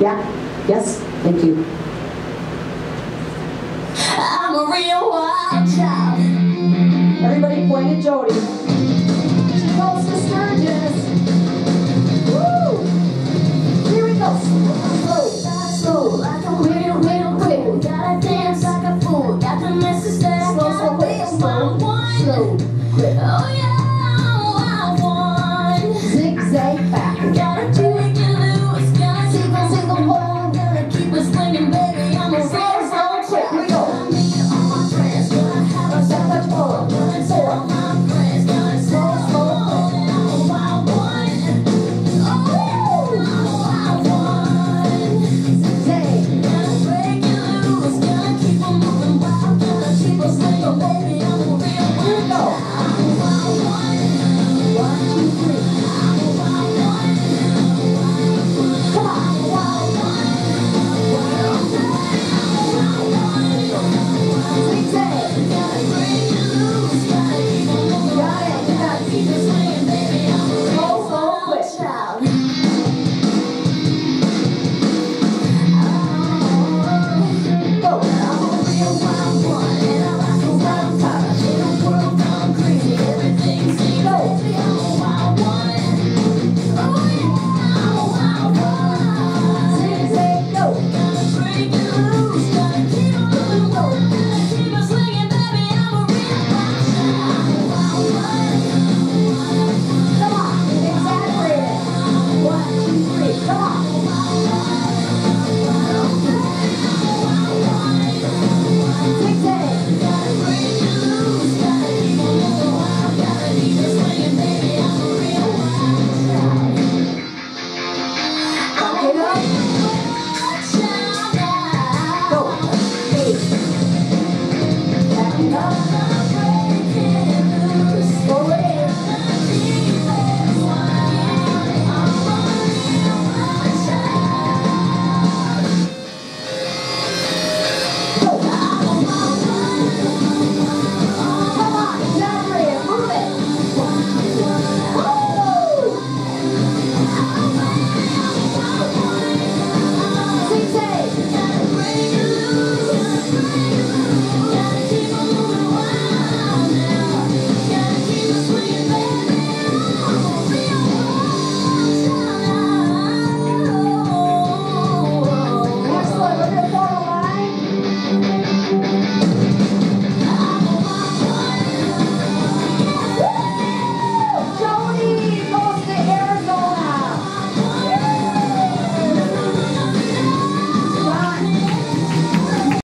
Yeah, yes, thank you. I'm a real wild child. Everybody point at Jody. She calls the Sturgis. Woo! Here we go. Slow, slow, like a real, real quick. Gotta dance like a fool. Got the message that slow, I got. Slow, slow, slow.